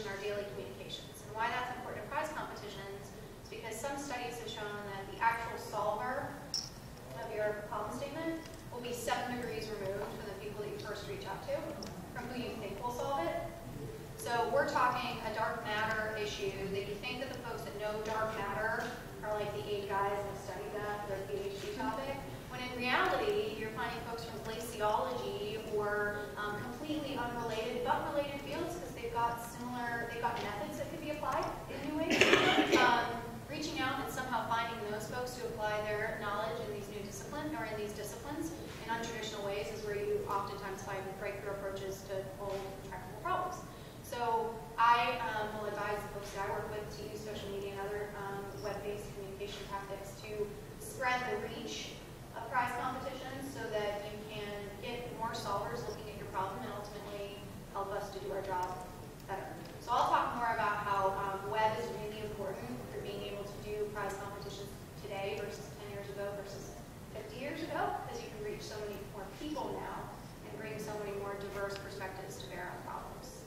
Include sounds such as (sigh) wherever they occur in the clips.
in our daily communications. And why that's important in prize competitions is because some studies have shown that the actual solver of your problem statement will be seven degrees removed from the people that you first reach out to, from who you think will solve it. So we're talking a dark matter issue that you think that the folks that know dark matter are like the eight guys that study that, the PhD topic, when in reality, you're finding folks from glaciology or um, completely unrelated but related fields because they've got they've got methods that could be applied in new ways. Um, reaching out and somehow finding those folks to apply their knowledge in these new disciplines or in these disciplines in untraditional ways is where you oftentimes find breakthrough approaches to old intractable problems. So I um, will advise the folks that I work with to use social media and other um, web-based communication tactics to spread the reach of prize competitions so that you can get more solvers looking at your problem and ultimately help us to do our job better. So I'll talk more about how um, web is really important for being able to do prize competitions today versus 10 years ago versus 50 years ago, because you can reach so many more people now and bring so many more diverse perspectives to bear on problems.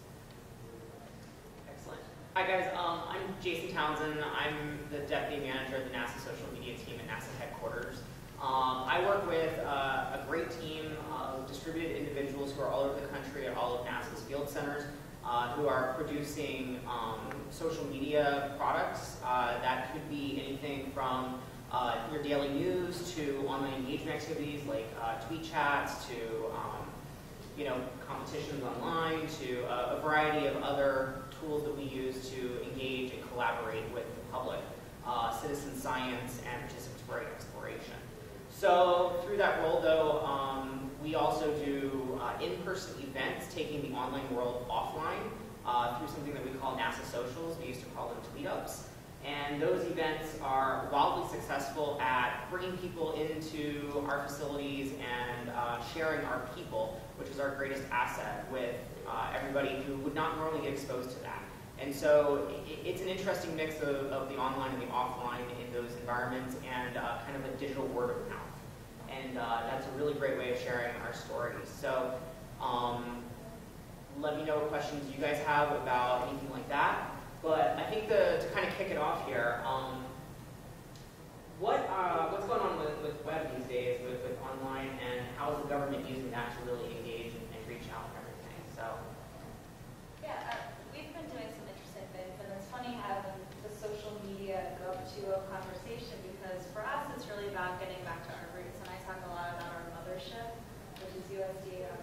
Excellent. Hi guys, um, I'm Jason Townsend. I'm the deputy manager of the NASA social media team at NASA headquarters. Um, I work with uh, a great team of distributed individuals who are all over the country at all of NASA's field centers uh, who are producing um, social media products. Uh, that could be anything from uh, your daily news to online engagement activities like uh, tweet chats to um, you know competitions online to a, a variety of other tools that we use to engage and collaborate with the public, uh, citizen science, and participatory exploration. So through that role, though, um, we also do uh, in-person events, taking the online world offline uh, through something that we call NASA Socials. We used to call them tweet-ups. And those events are wildly successful at bringing people into our facilities and uh, sharing our people, which is our greatest asset with uh, everybody who would not normally get exposed to that. And so it's an interesting mix of, of, the online and the offline in those environments and uh, kind of a digital word of mouth and uh, that's a really great way of sharing our stories. So um, let me know what questions you guys have about anything like that. But I think the, to kind of kick it off here, um, what, uh, what's going on with, with web these days, with, with online, and how is the government using that to really engage and, and reach out and everything? So. Yeah, uh, we've been doing some interesting things, and it's funny having the social media go to a conversation because for us it's really about getting back to our talk a lot about our mothership, which is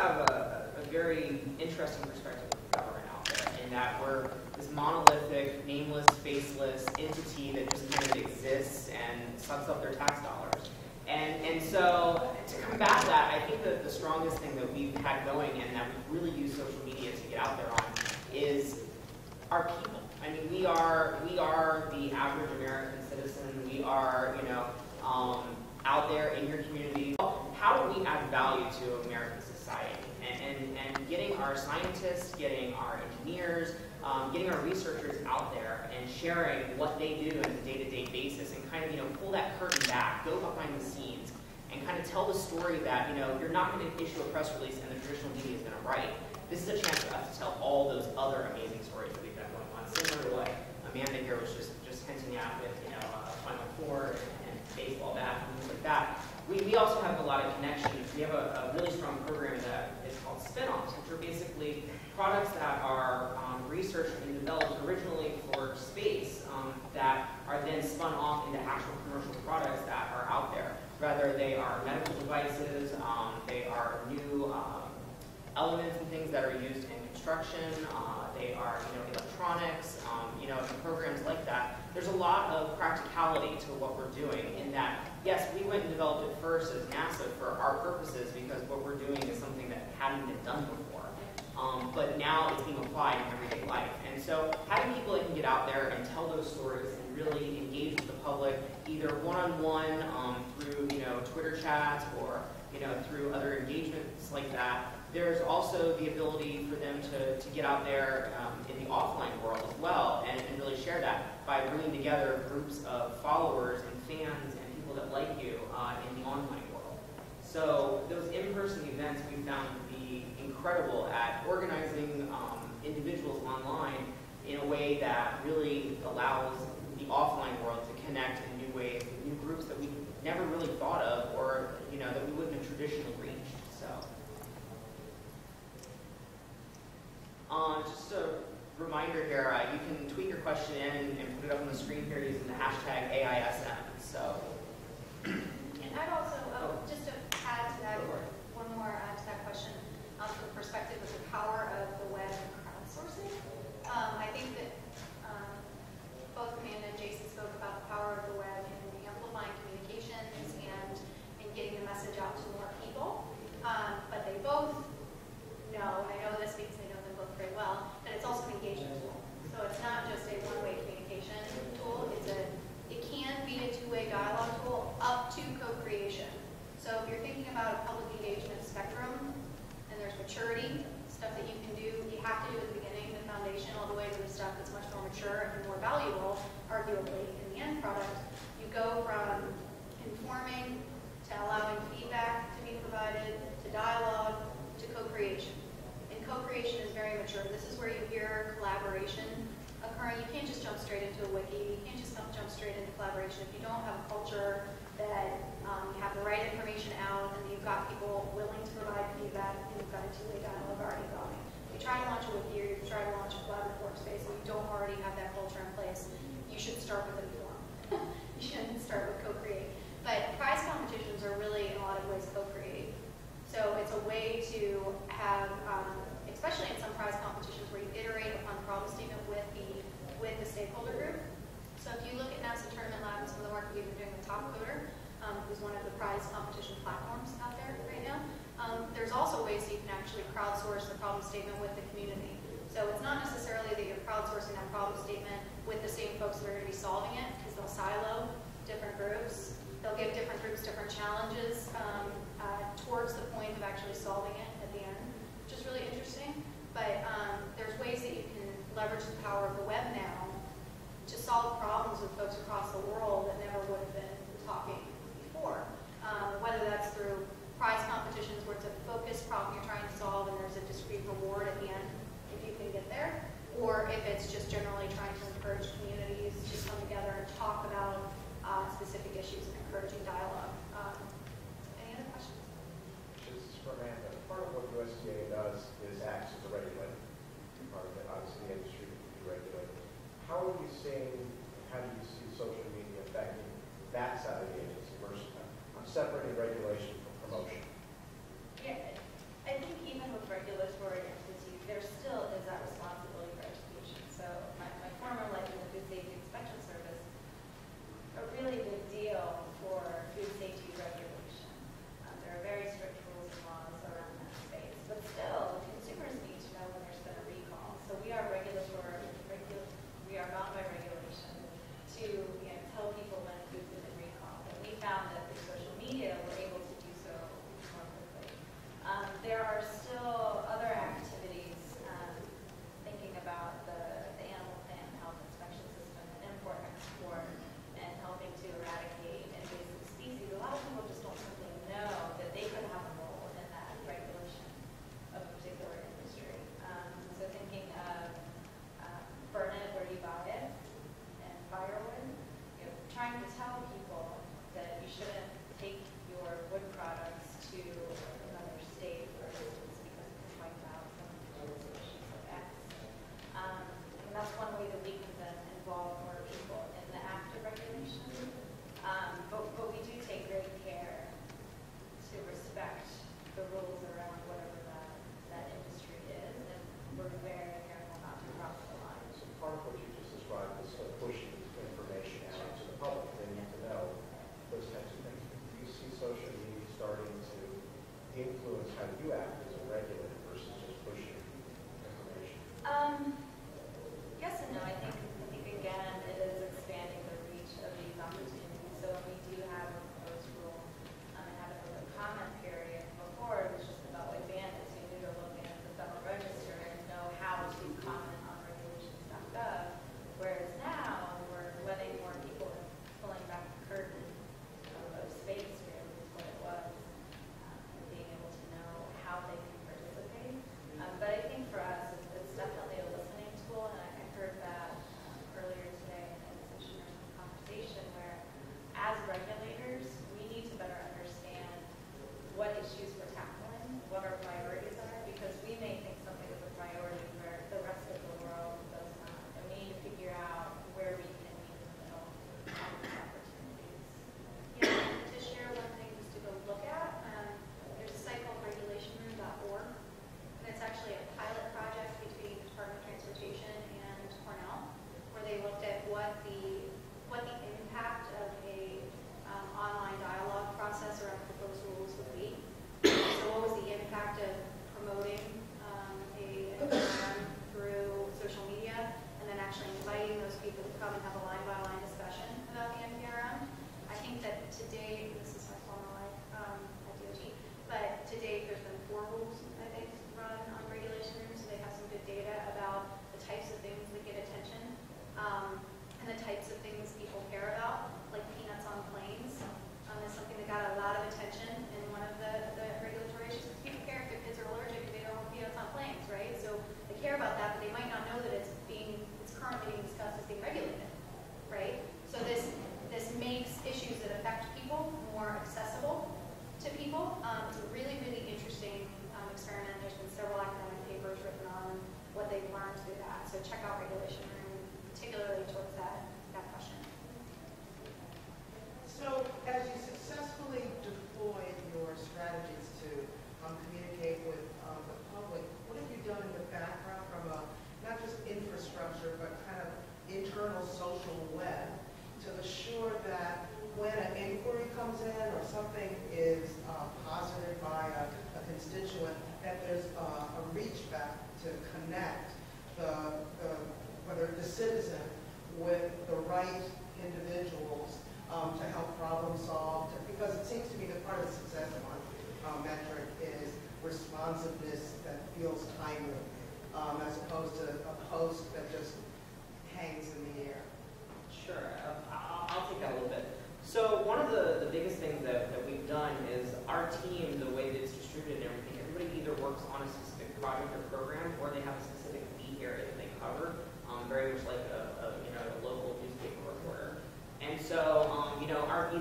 have a, a very interesting perspective of government out there, in that we're this monolithic, nameless, faceless entity that just kind of exists and sucks up their tax dollars. And, and so to combat that, I think that the strongest thing that we've had going and that we've really used social media to get out there on is our people. I mean, we are we are the average American citizen. We are, you know, um, out there in your community. How do we add value to American society? And, and, and getting our scientists, getting our engineers, um, getting our researchers out there and sharing what they do on a day-to-day basis and kind of, you know, pull that curtain back, go behind the scenes, and kind of tell the story that, you know, you're not going to issue a press release and the traditional media is going to write. This is a chance for us to tell all those other amazing stories that we've got going on, similar to what Amanda here was just, just hinting at with, you know, uh, Final Four and, baseball bat and things like that. We, we also have a lot of connections. We have a, a really strong program that called spin-offs, which are basically products that are um, researched and developed originally for space um, that are then spun off into actual commercial products that are out there. Whether they are medical devices, um, they are new um, elements and things that are used in construction, uh, they are, you know, electronics, um, you know, programs like that. There's a lot of practicality to what we're doing in that, yes, we went and developed it first as NASA for our purposes because what we're doing is something that hadn't been done before. Um, but now it's being applied in everyday life. And so having people that can get out there and tell those stories and really engage with the public, either one-on-one um, through, you know, Twitter chats or, you know, through other engagements like that, there's also the ability for them to, to get out there um, in the offline world as well and, and really share that by bringing together groups of followers and fans and people that like you uh, in the online world. So those in-person events we found incredible at organizing um, individuals online in a way that really allows the offline world to connect in new ways new groups that we never really thought of or you know that we wouldn't have traditionally reached. So. Um, just a reminder here, uh, you can tweet your question in and, and put it up on the screen here using the hashtag AISM. So, And I'd also, uh, just to add to that, one more uh, to that question, from the perspective of the power of the web and crowdsourcing. Um, I think that um, both Amanda and Jason spoke about the power of the web in amplifying communications and in getting the message out to more people. Um, but they both know, I know this because they know them both very well, that it's also an engagement tool. So it's not just a one-way communication tool, it's a, it can be a two-way dialogue tool up to co-creation. So if you're thinking about a public engagement spectrum, there's maturity, stuff that you can do, you have to do at the beginning, the foundation, all the way to the stuff that's much more mature and more valuable, arguably, in the end product. You go from informing to allowing feedback to be provided, to dialogue, to co-creation. And co-creation is very mature. This is where you hear collaboration occurring. You can't just jump straight into a wiki. You can't just jump straight into collaboration if you don't have a culture that um, you have the right information out and you've got people willing to provide feedback and you've got a two-way dialogue already going. If you try to launch a or you try to launch a collaborative workspace and you don't already have that culture in place, you should start with a forum. (laughs) you shouldn't start with co-create. But prize competitions are really, in a lot of ways, co-create. So it's a way to have, um, especially in some prize competitions where you iterate upon the problem statement with the, with the stakeholder group. So if you look at NASA Tournament Lab and some of the work we've been doing with TopCoder, um, who's one of the prize competition platforms out there right now, um, there's also ways that you can actually crowdsource the problem statement with the community. So it's not necessarily that you're crowdsourcing that problem statement with the same folks that are going to be solving it, because they'll silo different groups. They'll give different groups different challenges um, uh, towards the point of actually solving it at the end, which is really interesting. But um, there's ways that you can leverage the power of the web now to solve problems with folks across the world that never would have been talking before. Um, whether that's through prize competitions where it's a focused problem you're trying to solve and there's a discrete reward at the end if you can get there, or if it's just generally trying to encourage communities to come together and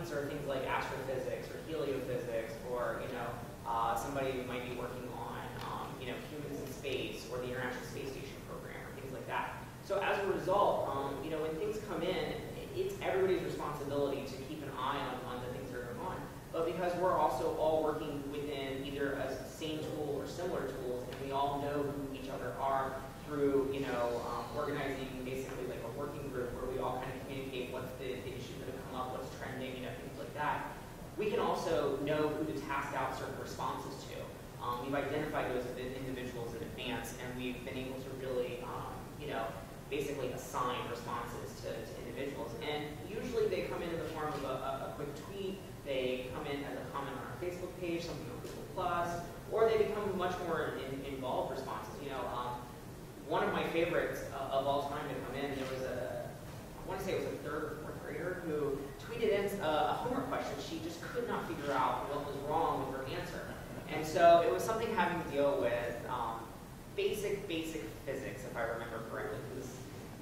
beats are things like astrophysics or heliophysics, or, you know, uh, somebody who might be working on, um, you know, humans in space, or the International Space Station program, or things like that. So as a result, um, you know, when things come in, it's everybody's responsibility to keep an eye on, on the things that are going on. But because we're also all working within either a same tool or similar tools, and we all know who each other are through, you know, um, organizing basically like a working group where we all kind of communicate what's the, the issues that have come know, things like that. We can also know who to task out certain responses to. Um, we've identified those individuals in advance, and we've been able to really, um, you know, basically assign responses to, to individuals. And usually they come in in the form of a, a, a quick tweet, they come in as a comment on our Facebook page, something on Google Plus, or they become much more in, involved responses. You know, um, one of my favorites uh, of all time to come in, there was a, I want to say it was a third or fourth grader who in a, a homework question. She just could not figure out what was wrong with her answer. And so it was something having to deal with um, basic, basic physics, if I remember correctly.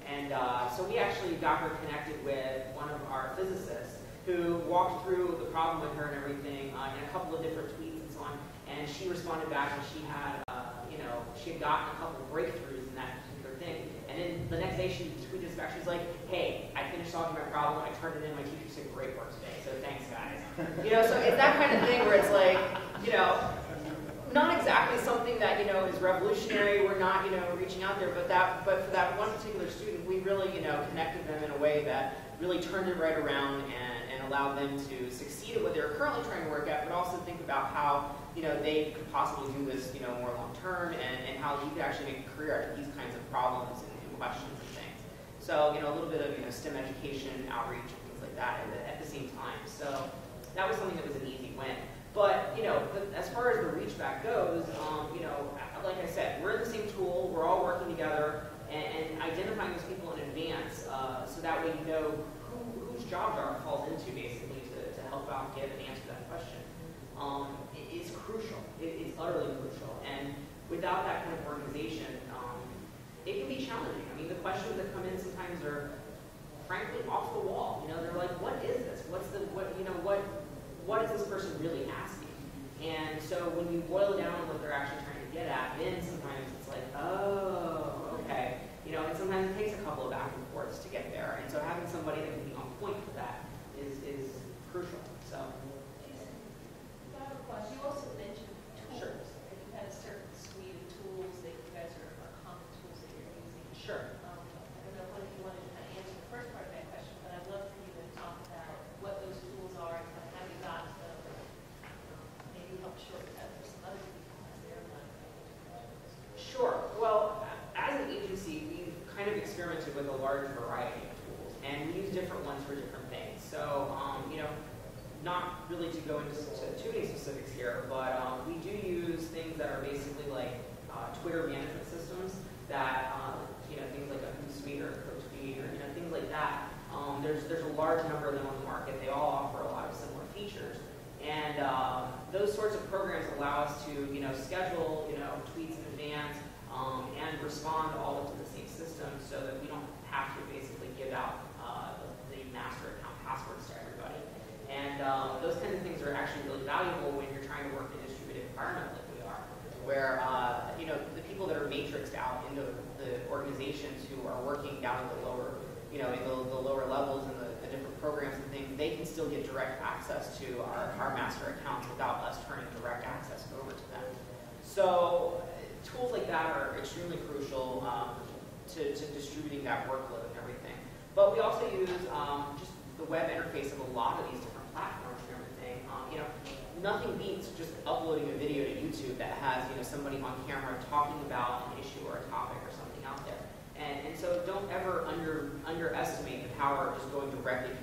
And uh, so we actually got her connected with one of our physicists who walked through the problem with her and everything uh, in a couple of different tweets and so on. And she responded back and she had, uh, you know, she had gotten a couple of breakthroughs in that particular thing. And then the next day she tweeted us back, she was like, hey, I finished solving my problem, I turned it in, my teacher said, great work today, so thanks guys. You know, so it's that kind of thing where it's like, you know, not exactly something that, you know, is revolutionary, we're not, you know, reaching out there, but that, but for that one particular student, we really, you know, connected them in a way that really turned it right around and, and allowed them to succeed at what they're currently trying to work at, but also think about how, you know, they could possibly do this, you know, more long-term and, and how you could actually make a career out of these kinds of problems and, and questions. So, you know, a little bit of, you know, STEM education, outreach, and things like that at the, at the same time. So that was something that was an easy win. But, you know, the, as far as the reach back goes, um, you know, like I said, we're in the same tool, we're all working together, and, and identifying those people in advance, uh, so that way you know who, whose job jar it falls into, basically, to, to help out get and answer that question, um, i- is crucial. It's utterly crucial. And without that kind of organization, it can be challenging. I mean, the questions that come in sometimes are, frankly, off the wall. You know, they're like, what is this? What's the, what, you know, what, what is this person really asking? And so when you boil down what they're actually trying to get at, then sometimes it's like, oh, okay. You know, and sometimes it takes a couple of back and forths to get there. And so having somebody that can be on point for that is, is crucial. So, I have a question. You also mentioned Sure. tools, and you had a certain suite of tools that you guys are, are common tools that you're using. sure. Um, I don't know if you wanted to kind of answer the first part of that question, but I'd love for you to talk about what those tools are and kind of how you got to them. Um, Maybe help shortcut for some other people as they're not. Sure. Well, as an agency, we've kind of experimented with a large variety of tools, and we use different ones for different things. So, um, you know, not really to go into to too many specifics here, but um, we do use things that are basically like uh, Twitter management systems that, um, you know, things like a Hootsuite or CodeSuite or, you know, things like that. Um, there's, there's a large number of them on the market. They all offer a lot of similar features. And um, those sorts of programs allow us to, you know, schedule, you know, tweets in advance um, and respond all into the same system so that we don't have to basically give out uh, the, master account passwords to everybody. And um, those kinds of things are actually really valuable when you're trying to work in a distributed environment like we are, where, uh, you know, the people that are matrixed out into the organizations who are working down at the lower, you know, in the, the lower levels and the, the different programs and things, they can still get direct access to our, our master accounts without us turning direct access over to them. So tools like that are extremely crucial um, to, to distributing that workload and everything. But we also use um, just the web interface of a lot of these different platforms and everything. Um, you know, nothing beats just uploading a video to YouTube that has you know somebody on camera talking about an issue or a topic or something out there. And, and so don't ever under, underestimate the power of just going directly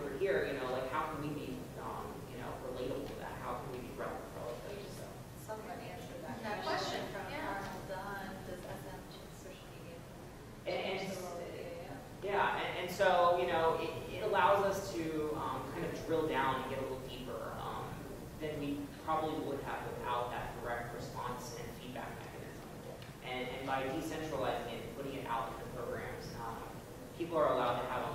over here, you know, like how can we be, um, you know, relatable to that? How can we be relevant relative those? so? Someone answered that, that question from yeah. Arnold Don, does SM social media? And, and yeah, yeah. And, and, so, you know, it, it allows us to um, kind of drill down and get a little deeper um, than we probably would have without that direct response and feedback mechanism. And, and by decentralizing it and putting it out in the programs, um, people are allowed to have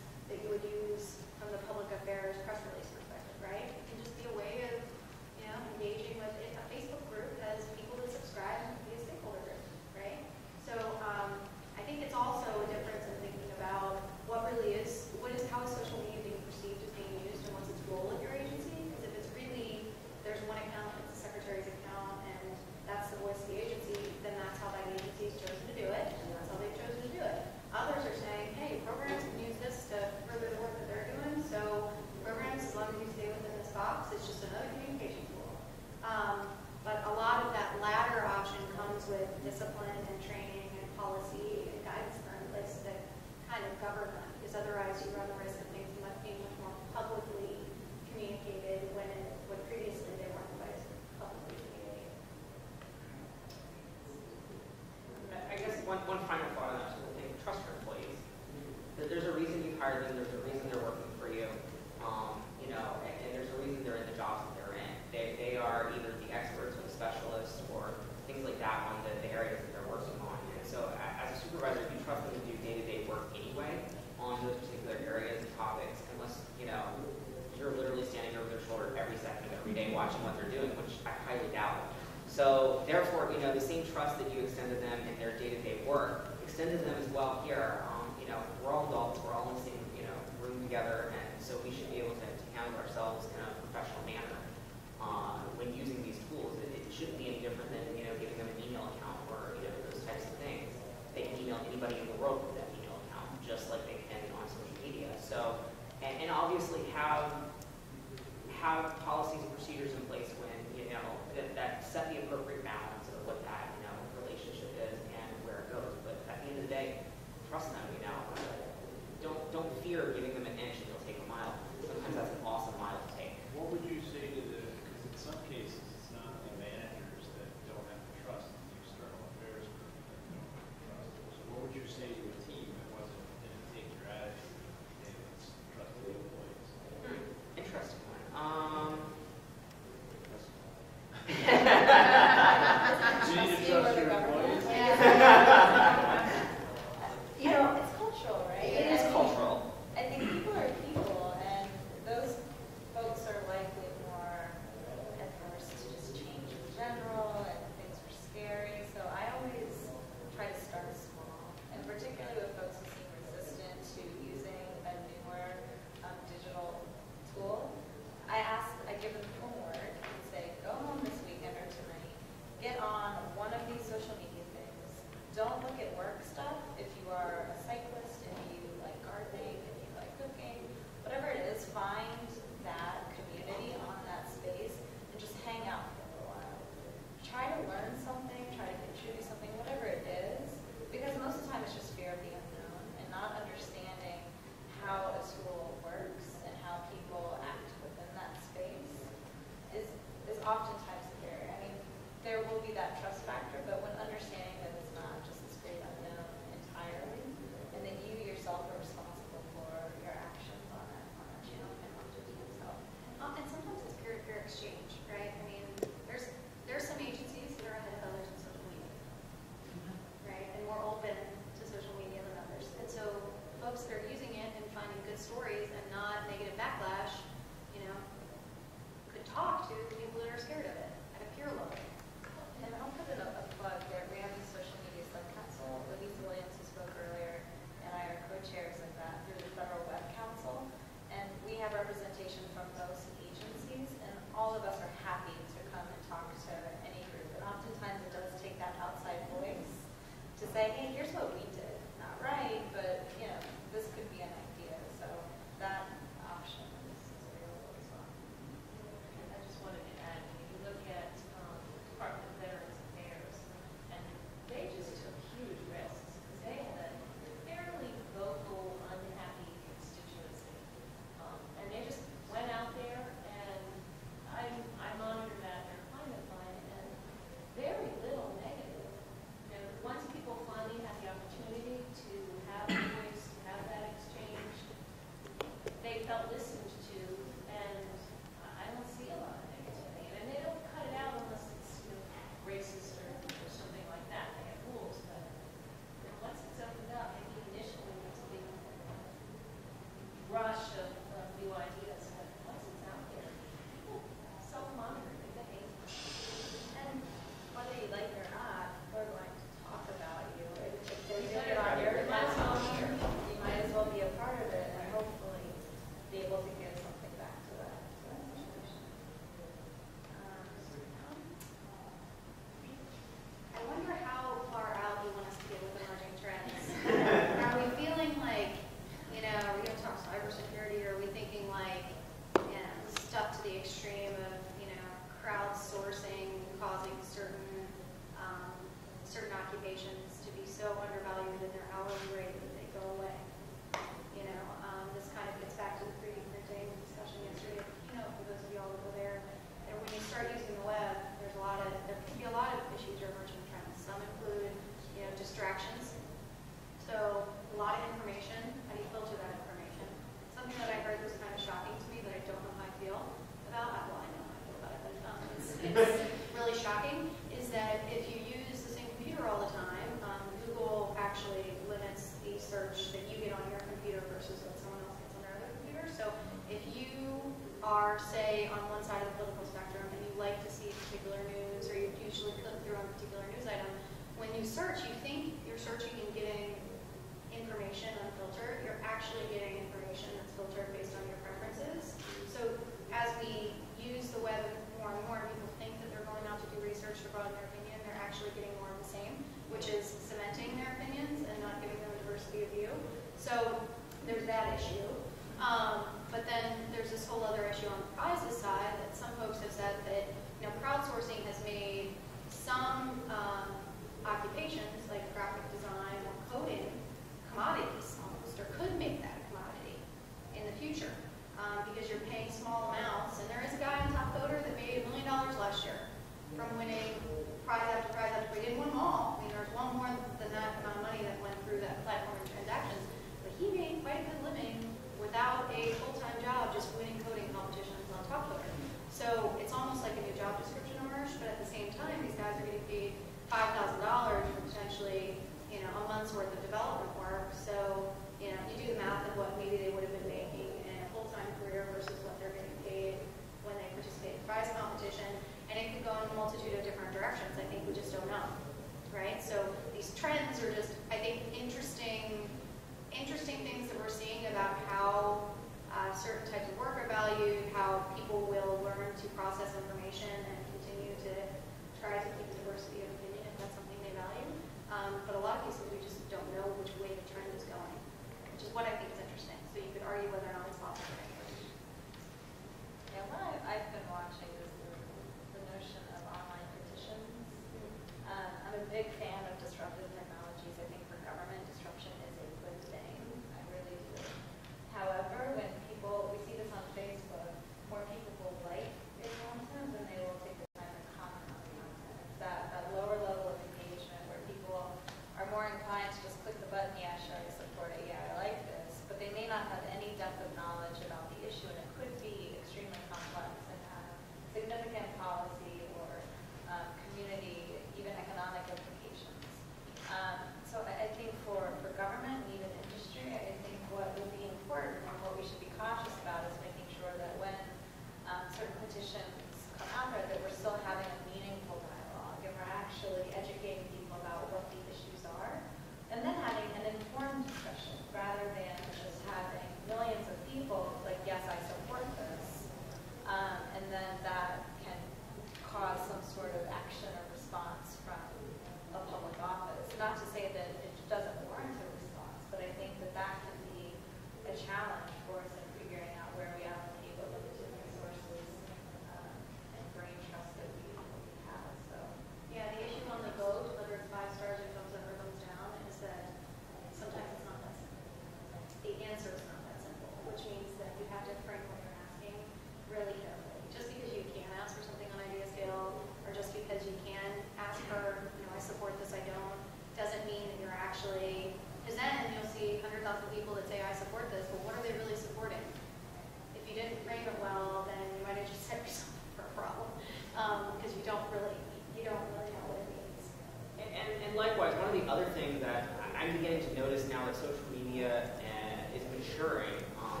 maturing um,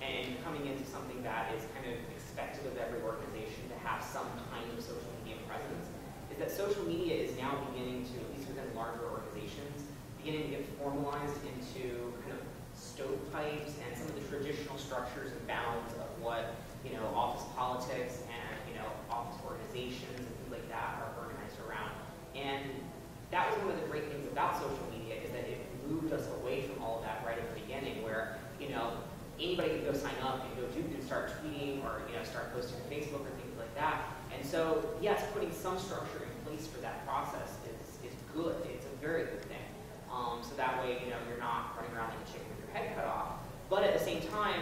and coming into something that is kind of expected of every organization to have some kind of social media presence is that social media is now beginning to, at least within larger organizations, beginning to get formalized into kind of stovepipes and some of the traditional structures and bounds of what, you know, office politics and, you know, office organizations and things like that are organized around. And that was one of the great things about social media is that it moved us away from all of that right at the beginning where you know, anybody could go sign up and go do and start tweeting or you know start posting on Facebook or things like that. And so yes, putting some structure in place for that process is is good. It's a very good thing. Um, so that way you know you're not running around like a chicken with your head cut off. But at the same time,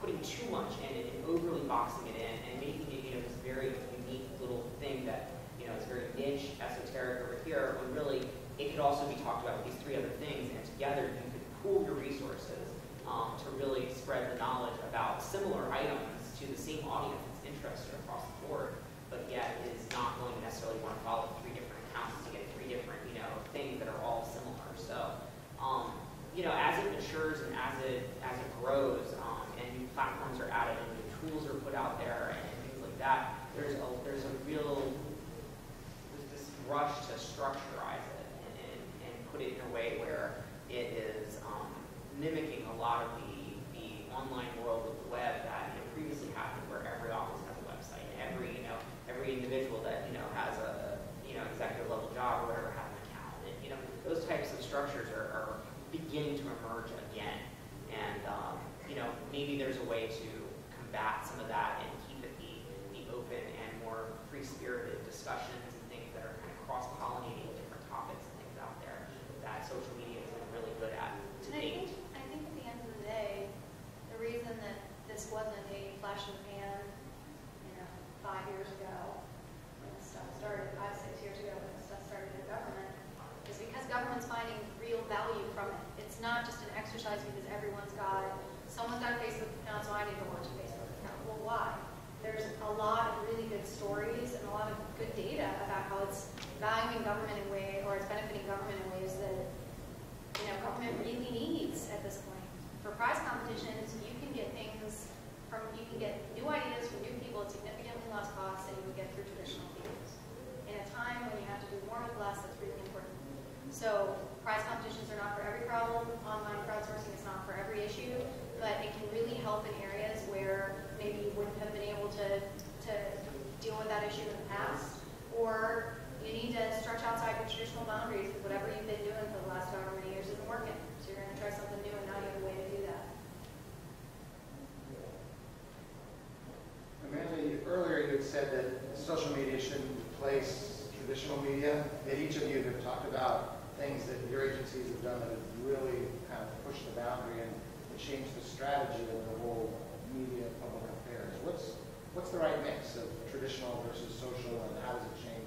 putting too much in it and overly boxing it in and making it you know this very unique little thing that you know is very niche, esoteric over here. When really it could also be talked about with these three other things, and together you could pool your resources um, to really spread the knowledge about similar items to the same audience that's interested across the board, but yet is not going to necessarily want to follow three different accounts to get three different, you know, things that are all similar. So, um, you know, as it matures and as it as it grows, um, and new platforms are added and new tools are put out there and things like that, there's a there's a real there's this rush to structurize it and, and, and put it in a way where it is um, mimicking a lot of the, the online world of the web that know, previously happened where every office has a website every, you know, every individual that, you know, has a, you know, executive level job or whatever has an account. And, you know, those types of structures are, are beginning to emerge again. And, um, you know, maybe there's a way to combat some of that and keep it the, the open and more free-spirited discussions and things that are kind of cross-pollinating different topics and things out there that social media has been really good at to And I date. think, I think at the end of the day, the reason that this wasn't a flash in the pan, you know, five years ago, when this stuff started, five, six years ago, when this stuff started in government, is because government's finding real value from it. It's not just an exercise because everyone's got, someone's got a Facebook account, so I need to launch a Facebook account. Well, why? There's a lot of really good stories and a lot of good data about how it's valuing government in way, or it's benefiting government in ways that you know, government really needs at this point. For prize competitions, you can get things from, you can get new ideas from new people at significantly less cost than you would get through traditional means. In a time when you have to do more with less, that's really important. So prize competitions are not for every problem. Online crowdsourcing is not for every issue, but it can really help in areas where maybe you wouldn't have been able to, to deal with that issue in the past. Or you need to stretch outside your traditional boundaries because whatever you've been doing for the last however many years isn't working. So you're going to try something new and now you have a way to do that. Amanda, you- earlier you had said that social media shouldn't replace traditional media, yet each of you have talked about things that your agencies have done that have really kind of pushed the boundary and changed the strategy of the whole media public affairs. What's, what's the right mix of traditional versus social, and how does it change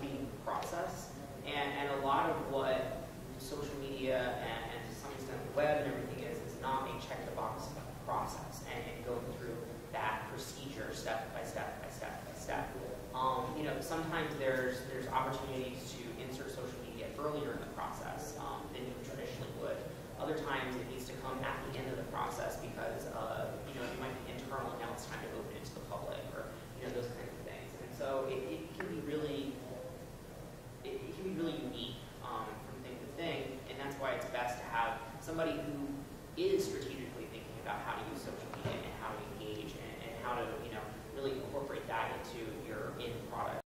by completing the process. And, and a lot of what social media and, and to some extent the web and everything is, is not a check the box process and, and going through that procedure step by step by step by step. Um, you know, sometimes there's there's opportunities to insert social media earlier in the process um, than you traditionally would. Other times it needs to come at the end of the process because uh, you know it might be internal and now it's time to open it to the public or you know those kinds of things. And so it, it really unique um, from thing to thing, and that's why it's best to have somebody who is strategically thinking about how to use social media and how to engage and, and how to, you know, really incorporate that into your in product.